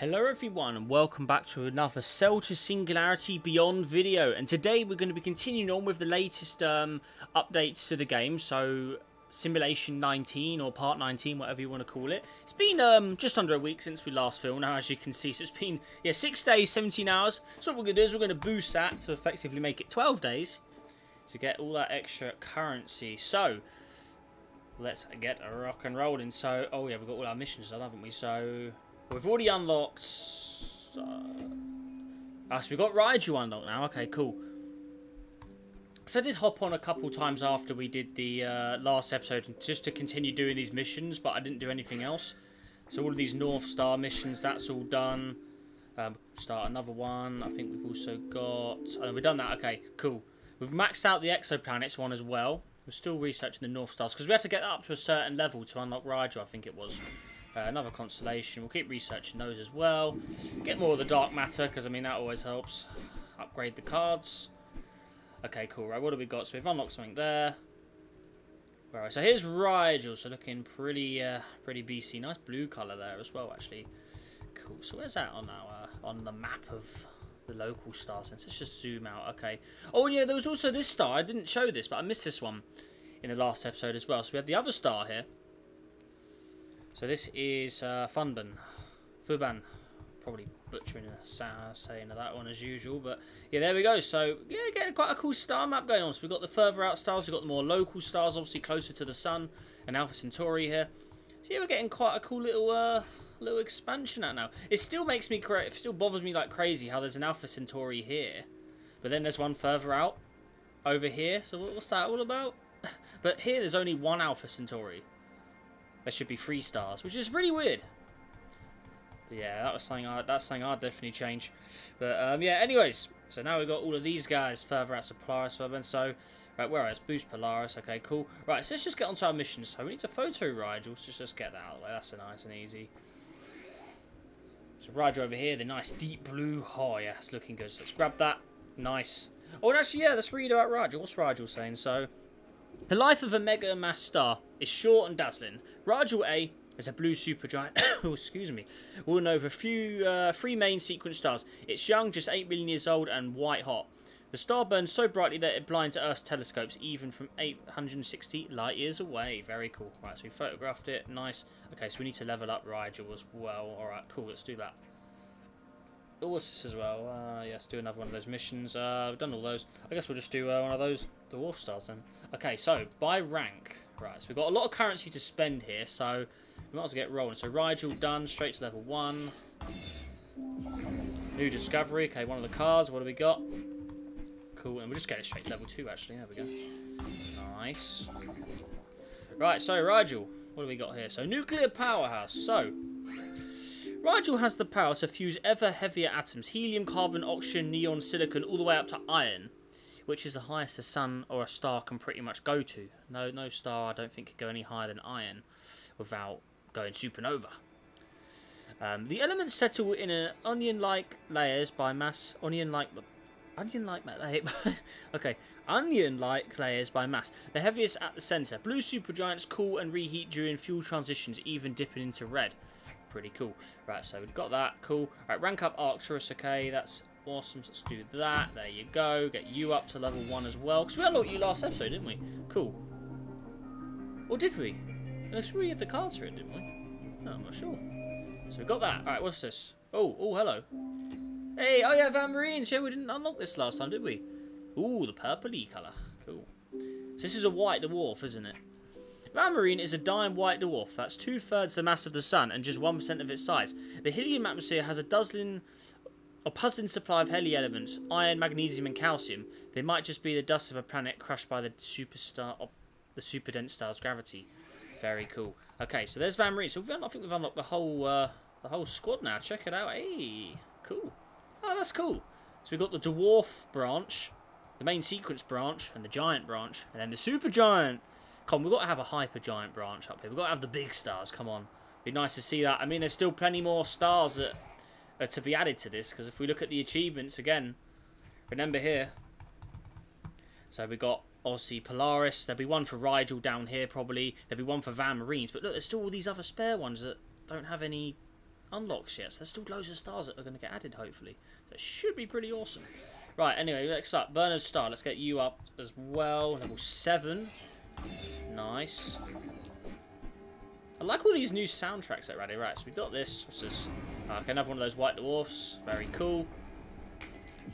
Hello everyone and welcome back to another Cell to Singularity Beyond video. And today we're going to be continuing on with the latest um, updates to the game. So Simulation 19 or Part 19 whatever you want to call it. It's been um, just under a week since we last filmed now as you can see. So it's been yeah 6 days 17 hours. So what we're going to do is we're going to boost that to effectively make it 12 days to get all that extra currency. So let's get a rock and rolling. So oh yeah we've got all our missions done haven't we? So We've already unlocked... Uh, ah, so we've got Raiju unlocked now. Okay, cool. So I did hop on a couple times after we did the uh, last episode just to continue doing these missions, but I didn't do anything else. So all of these North Star missions, that's all done. Um, start another one. I think we've also got... Oh, we've done that. Okay, cool. We've maxed out the exoplanets one as well. We're still researching the North Stars because we had to get up to a certain level to unlock Raiju, I think it was. Uh, another constellation. We'll keep researching those as well. Get more of the dark matter, because, I mean, that always helps. Upgrade the cards. Okay, cool. Right, what have we got? So we've unlocked something there. Right, so here's Rigel. So looking pretty uh, pretty BC. Nice blue colour there as well, actually. Cool. So where's that on our on the map of the local star sense? Let's just zoom out. Okay. Oh, yeah, there was also this star. I didn't show this, but I missed this one in the last episode as well. So we have the other star here. So this is uh, Funban. Fuban. Probably butchering the saying of that one as usual. But yeah, there we go. So yeah, getting quite a cool star map going on. So we've got the further out stars. We've got the more local stars, obviously closer to the sun. And Alpha Centauri here. So yeah, we're getting quite a cool little... Uh, little expansion out now. It still makes me crazy. It still bothers me like crazy how there's an Alpha Centauri here, but then there's one further out over here. So what's that all about? but here there's only one Alpha Centauri there should be three stars, which is really weird. But yeah, that was something I, that's something I'd definitely change. But um, yeah, anyways, so now we've got all of these guys further out, so Polaris, further, so right, where else? Boost Polaris, okay, cool. Right, so let's just get onto our mission. So we need to photo Rigel, so let's just get that out of the way. That's a nice and easy. So Rigel over here, the nice deep blue. Oh yeah, it's looking good. So let's grab that. Nice. Oh, and actually, yeah, let's read about Rigel. What's Rigel saying? So, the life of a mega mass star is short and dazzling. Rigel A is a blue supergiant. oh, excuse me. Know a few uh, three main sequence stars. It's young, just 8 million years old, and white hot. The star burns so brightly that it blinds Earth's telescopes, even from 860 light years away. Very cool. Right, so we photographed it. Nice. Okay, so we need to level up Rigel as well. Alright, cool. Let's do that. Oh, what's this as well? Uh, yes, do another one of those missions. Uh, we've done all those. I guess we'll just do uh, one of those dwarf stars then. Okay, so by rank. Right, so we've got a lot of currency to spend here, so we might as well get rolling. So Rigel done, straight to level 1. New discovery. Okay, one of the cards. What do we got? Cool, and we'll just get it straight to level 2, actually. There we go. Nice. Right, so Rigel. What do we got here? So nuclear powerhouse. So, Rigel has the power to fuse ever heavier atoms. Helium, carbon, oxygen, neon, silicon, all the way up to iron which is the highest a sun or a star can pretty much go to. No, no star I don't think could go any higher than iron without going supernova. Um, the elements settle in an onion-like layers by mass. Onion-like, onion-like, okay, onion-like layers by mass. The heaviest at the centre. Blue supergiants cool and reheat during fuel transitions, even dipping into red. Pretty cool. Right, so we've got that. Cool. Right, rank up Arcturus. Okay, that's Awesome, so let's do that. There you go. Get you up to level 1 as well. Because we unlocked you last episode, didn't we? Cool. Or did we? Looks we had the cards for it, didn't we? No, I'm not sure. So we got that. Alright, what's this? Oh, oh, hello. Hey, oh yeah, Van Maanen. Sure, we didn't unlock this last time, did we? Ooh, the purpley colour. Cool. So this is a white dwarf, isn't it? Van Maanen is a dying white dwarf. That's two-thirds the mass of the Sun and just 1% of its size. The helium atmosphere has a dozen a puzzling supply of heli elements, iron, magnesium, and calcium. They might just be the dust of a planet crushed by the superstar, the super dense star's gravity. Very cool. Okay, so there's Van Maanen. So I think we've unlocked the whole uh, the whole squad now. Check it out. Hey, cool. Oh, that's cool. So we've got the dwarf branch, the main sequence branch, and the giant branch, and then the super giant. Come, on, we've got to have a hyper giant branch up here. We've got to have the big stars. Come on. Be nice to see that. I mean, there's still plenty more stars that uh, to be added to this because if we look at the achievements again, remember here. So we got obviously Polaris. There'll be one for Rigel down here probably. There'll be one for Van Maanen's. But look, there's still all these other spare ones that don't have any unlocks yet. So there's still loads of stars that are going to get added, hopefully. It should be pretty awesome. Right, anyway, next up, Barnard Star. Let's get you up as well. Level 7. Nice. I like all these new soundtracks that Raddy Right, so we've got this. What's this? Okay, another one of those white dwarfs. Very cool.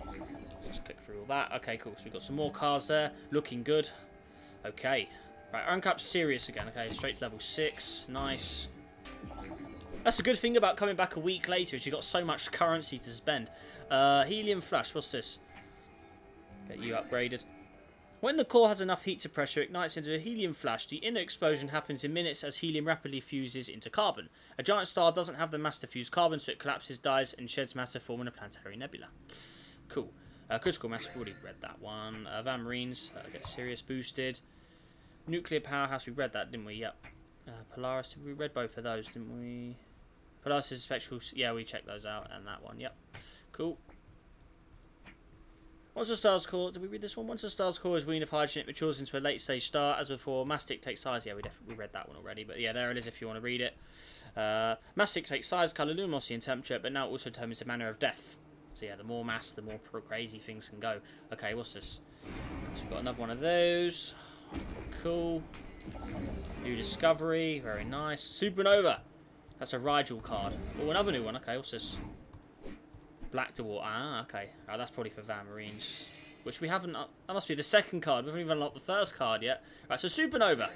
Let's just click through all that. Okay, cool. So we've got some more cards there. Looking good. Okay. Right, rank up Sirius again. Okay, straight to level 6. Nice. That's a good thing about coming back a week later is you've got so much currency to spend. Uh, helium Flash, what's this? Get you upgraded. When the core has enough heat to pressure, it ignites into a helium flash. The inner explosion happens in minutes as helium rapidly fuses into carbon. A giant star doesn't have the mass to fuse carbon, so it collapses, dies, and sheds matter, forming a planetary nebula. Cool. Uh, critical mass, we've already read that one. Uh, Van Maanen's, uh, get Sirius boosted. Nuclear powerhouse, we read that, didn't we? Yep. Uh, Polaris, we read both of those, didn't we? Polaris is spectral, yeah, we checked those out, and that one, yep. Cool. Once a star's core, did we read this one? Once a star's core is weaned of hydrogen, it matures into a late stage star. As before, mastic takes size. Yeah, we definitely read that one already, but yeah, there it is if you want to read it. Uh, mastic takes size, colour, luminosity, and temperature, but now also determines the manner of death. So yeah, the more mass, the more crazy things can go. Okay, what's this? So we've got another one of those. Cool. New discovery, very nice. Supernova. That's a Rigel card. Oh, another new one. Okay, what's this? Black Dwarf. Ah, okay. Oh, that's probably for Van Maanen's. Which we haven't... Uh, that must be the second card. We haven't even unlocked the first card yet. Right, so Supernova.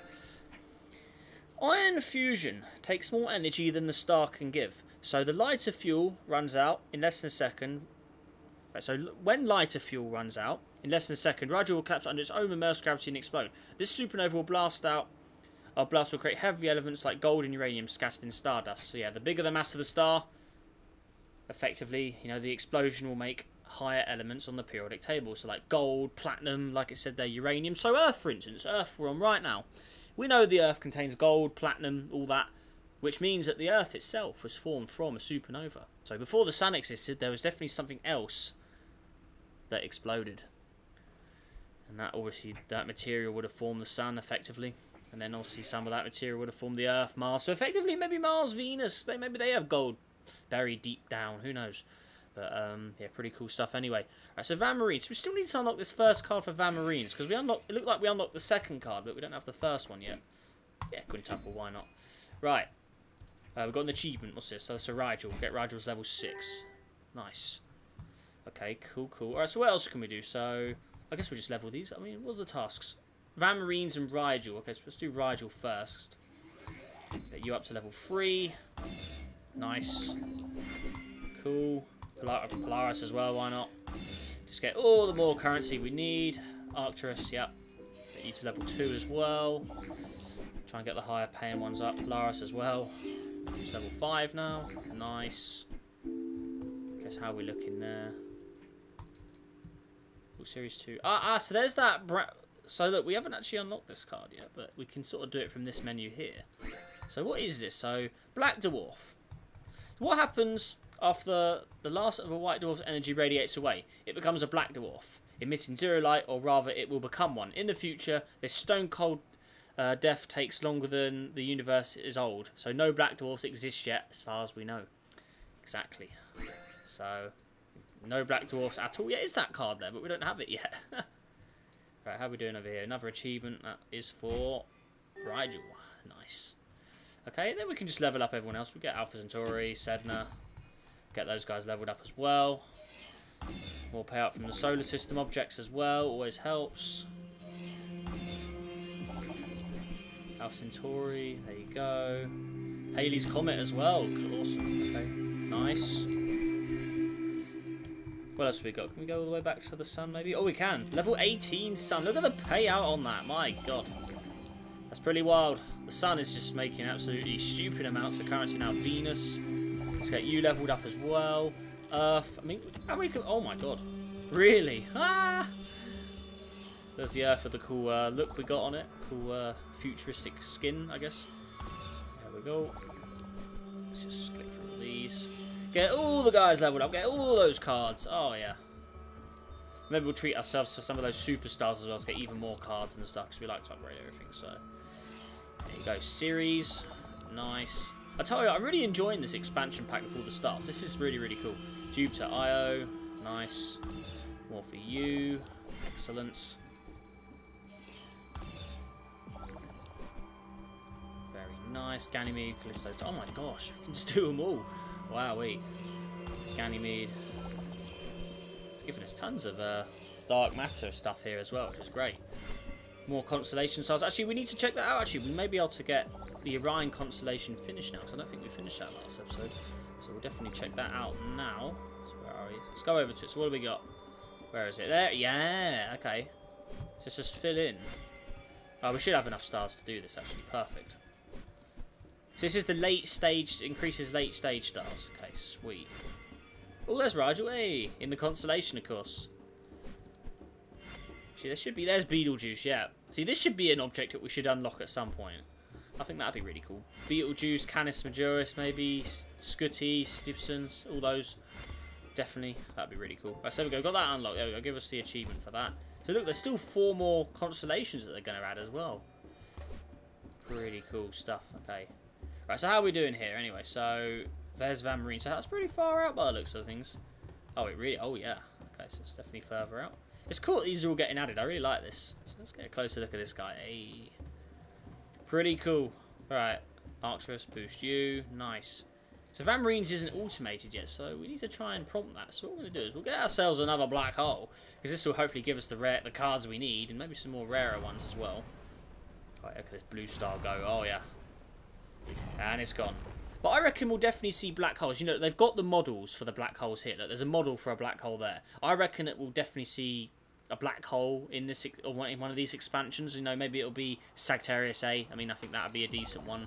Iron fusion takes more energy than the star can give. So the lighter fuel runs out in less than a second. Right, so when lighter fuel runs out, in less than a second, Rigel will collapse under its own immense gravity and explode. This supernova will blast out our blast will create heavy elements like gold and uranium scattered in stardust. So yeah, the bigger the mass of the star, effectively, you know, the explosion will make higher elements on the periodic table. So like gold, platinum, like it said there, uranium. So Earth, for instance, Earth we're on right now. We know the Earth contains gold, platinum, all that, which means that the Earth itself was formed from a supernova. So before the Sun existed, there was definitely something else that exploded. And that obviously, that material would have formed the Sun effectively. And then obviously some of that material would have formed the Earth, Mars. So effectively, maybe Mars, Venus, they maybe they have gold, buried deep down. Who knows? But um, yeah, pretty cool stuff anyway. Right, so Van Maanen's. We still need to unlock this first card for Van Maanen's because we unlocked. It looked like we unlocked the second card, but we don't have the first one yet. Yeah, quintuple. Why not? Right. Uh, we've got an achievement. What's this? So that's a Rigel. We'll get Rigel's level six. Nice. Okay, cool, cool. All right. So what else can we do? So I guess we'll just level these. I mean, what are the tasks? Van Maanen's and Rigel. Okay, so let's do Rigel first. Get you up to level three. Nice. Cool. Polar Polaris as well, why not? Just get all the more currency we need. Arcturus, yep. Get you to level 2 as well. Try and get the higher paying ones up. Polaris as well. It's level 5 now. Nice. Guess how we looking there. Ooh, series 2. Ah, ah, so there's that... so that we haven't actually unlocked this card yet, but we can sort of do it from this menu here. So what is this? So, Black Dwarf. What happens after the last of a white dwarf's energy radiates away? It becomes a black dwarf, emitting zero light, or rather, it will become one. In the future, this stone cold uh, death takes longer than the universe is old, so no black dwarfs exist yet, as far as we know. Exactly. So, no black dwarfs at all. Yeah, is that card there, but we don't have it yet. right, how are we doing over here? Another achievement that is for Rigel. Nice. Okay, then we can just level up everyone else. We get Alpha Centauri, Sedna. Get those guys leveled up as well. More payout from the solar system objects as well. Always helps. Alpha Centauri. There you go. Halley's Comet as well. Awesome. Okay. Nice. What else have we got? Can we go all the way back to the sun, maybe? Oh, we can. Level 18 sun. Look at the payout on that. My God. That's pretty wild. The sun is just making absolutely stupid amounts of currency now. Venus, let's get you leveled up as well. Earth, I mean, how many? Oh my god, really? Ah! There's the Earth with the cool uh, look we got on it. Cool uh, futuristic skin, I guess. There we go. Let's just click through these. Get all the guys leveled up. Get all those cards. Oh yeah. Maybe we'll treat ourselves to some of those superstars as well to get even more cards and stuff because we like to upgrade everything. So. There you go. Series. Nice. I tell you, I'm really enjoying this expansion pack with all the stars. This is really, really cool. Jupiter Io, nice. More for you, excellent. Very nice. Ganymede, Callisto. Oh my gosh, we can just do them all. Wow, wait. Ganymede. Giving us tons of uh, dark matter stuff here as well, which is great. More constellation stars. Actually, we need to check that out. Actually, we may be able to get the Orion constellation finished now, because I don't think we finished that last episode. So we'll definitely check that out now. So where are we? Let's go over to it. So what do we got? Where is it? There. Yeah. Okay. So let's just fill in. Oh, we should have enough stars to do this, actually. Perfect. So this is the late stage, increases late stage stars. Okay, sweet. Oh, there's Rigel. Hey, in the constellation, of course. Actually, there should be. There's Betelgeuse, yeah. See, this should be an object that we should unlock at some point. I think that'd be really cool. Betelgeuse, Canis Majoris, maybe, Scuti, Stibsons, all those. Definitely, that'd be really cool. Right, so there we go, got that unlocked. There we go, give us the achievement for that. So look, there's still four more constellations that they're going to add as well. Pretty cool stuff, okay. Right, so how are we doing here anyway? So, there's Van Maanen. So that's pretty far out by the looks of things. Oh, it really, oh yeah. Okay, so it's definitely further out. It's cool these are all getting added. I really like this. So let's get a closer look at this guy. Hey. Pretty cool. Alright. Arcturus, boost you. Nice. So Van Maanen's isn't automated yet, so we need to try and prompt that. So what we're going to do is we'll get ourselves another black hole, because this will hopefully give us the rare, the cards we need, and maybe some more rarer ones as well. Alright, look at this blue star go. Oh, yeah. And it's gone. But I reckon we'll definitely see black holes. You know, they've got the models for the black holes here. Look, there's a model for a black hole there. I reckon it will definitely see a black hole in this or in one of these expansions. You know, maybe it'll be Sagittarius A. I mean, I think that would be a decent one.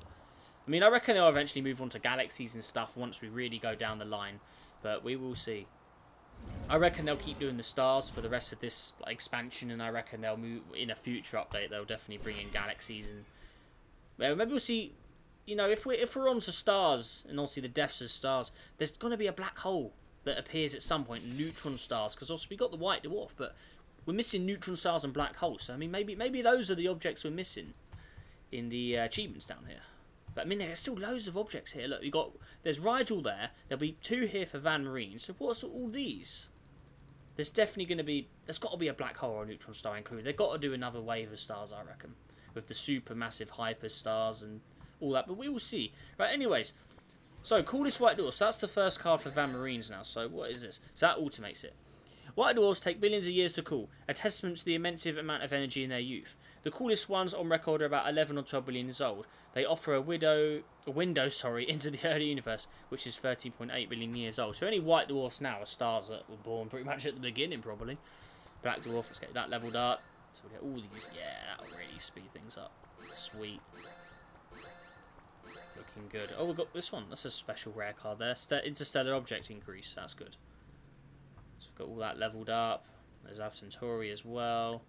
I mean, I reckon they'll eventually move on to galaxies and stuff once we really go down the line. But we will see. I reckon they'll keep doing the stars for the rest of this expansion, and I reckon they'll move in a future update. They'll definitely bring in galaxies and well, maybe we'll see. You know, if we're if we're on to stars and obviously the deaths of stars, there's going to be a black hole that appears at some point, neutron stars, because also we got the white dwarf, but we're missing neutron stars and black holes. So I mean, maybe maybe those are the objects we're missing in the uh, achievements down here. But I mean, there's still loads of objects here. Look, you got there's Rigel there. There'll be two here for Van Maanen. So what's all these? There's definitely going to be. There's got to be a black hole or a neutron star included. They've got to do another wave of stars, I reckon, with the super massive hyper stars and all that. But we will see. Right. Anyways, so coolest white dwarf. So that's the first card for Van Maanen's now. So what is this? So that automates it. White dwarfs take billions of years to cool, a testament to the immense amount of energy in their youth. The coolest ones on record are about 11 or 12 billion years old. They offer a, widow, a window sorry, into the early universe, which is 13.8 billion years old. So any white dwarfs now are stars that were born pretty much at the beginning, probably. Black dwarf, let's get that leveled up. So we get all these. Yeah, that'll really speed things up. Sweet. Looking good. Oh, we've got this one. That's a special rare card there. Interstellar object increase. That's good. So we've got all that leveled up. There's Alpha Centauri as well.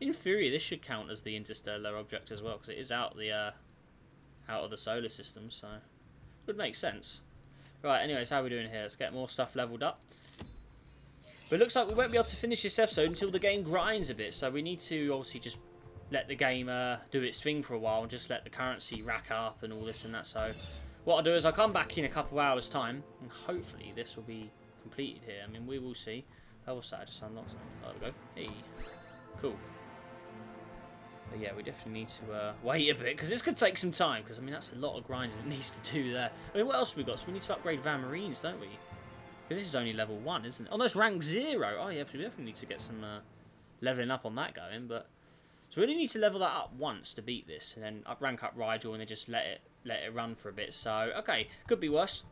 In theory, this should count as the interstellar object as well, because it is out the uh, out of the solar system, so it would make sense. Right, anyways, how are we doing here? Let's get more stuff leveled up. But it looks like we won't be able to finish this episode until the game grinds a bit, so we need to obviously just let the game uh, do its thing for a while and just let the currency rack up and all this and that. So what I'll do is I'll come back in a couple of hours' time, and hopefully this will be completed here. I mean, we will see. Oh, what's that? I just unlocked something. There we go. Hey. Cool. But yeah, we definitely need to uh, wait a bit, because this could take some time, because, I mean, that's a lot of grinding it needs to do there. I mean, what else have we got? So we need to upgrade Van Maanen's, don't we? Because this is only level 1, isn't it? Oh, no, it's rank 0. Oh, yeah, we definitely need to get some uh, leveling up on that going, but... So we only need to level that up once to beat this, and then up rank up Rigel, and then just let it let it run for a bit. So, okay, could be worse.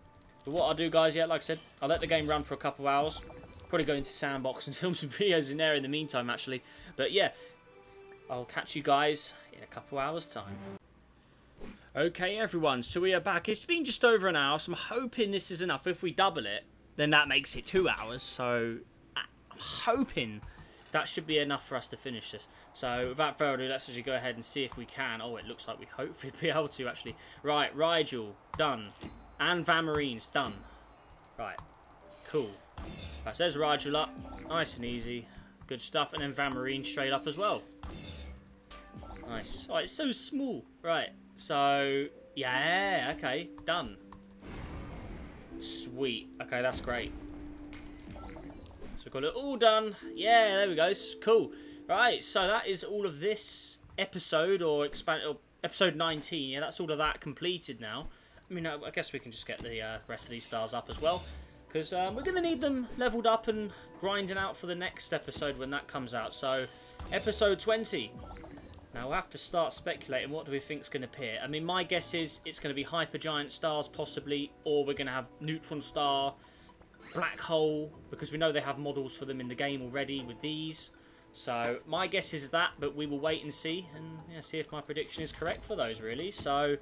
But what I'll do, guys, yeah, like I said, I'll let the game run for a couple hours. Probably go into Sandbox and film some videos in there in the meantime, actually. But yeah, I'll catch you guys in a couple hours' time. Okay, everyone, so we are back. It's been just over an hour, so I'm hoping this is enough. If we double it, then that makes it two hours. So I'm hoping that should be enough for us to finish this. So without further ado, let's actually go ahead and see if we can. Oh, it looks like we hopefully be able to, actually. Right, Rigel, done. And Van Maanen's done. Right. Cool. That says Rigel up. Nice and easy. Good stuff. And then Van Maanen straight up as well. Nice. Oh, it's so small. Right. So, Yeah, okay, done. Sweet. Okay, that's great. We've got it all done. Yeah, there we go. Cool. Right, so that is all of this episode or expand or episode 19. Yeah, that's all of that completed now. I mean, I guess we can just get the uh, rest of these stars up as well. Because um, we're going to need them leveled up and grinding out for the next episode when that comes out. So, episode 20. Now, we'll have to start speculating what do we think is going to appear. I mean, my guess is it's going to be Hypergiant Stars possibly, or we're going to have Neutron Star, Black Hole, because we know they have models for them in the game already with these. So, my guess is that, but we will wait and see, and yeah, see if my prediction is correct for those, really. So,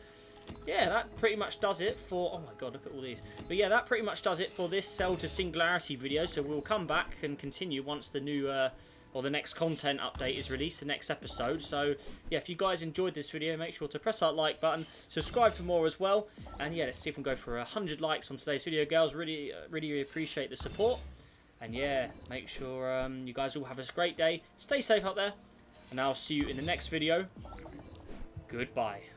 yeah, that pretty much does it for... Oh my god, look at all these. But yeah, that pretty much does it for this Cell to Singularity video. So we'll come back and continue once the new... Uh, or the next content update is released, the next episode. So, yeah, if you guys enjoyed this video, make sure to press that like button, subscribe for more as well. And yeah, let's see if we can go for 100 likes on today's video, girls. Really, uh, really appreciate the support. And yeah, make sure um, you guys all have a great day. Stay safe out there. And I'll see you in the next video. Goodbye.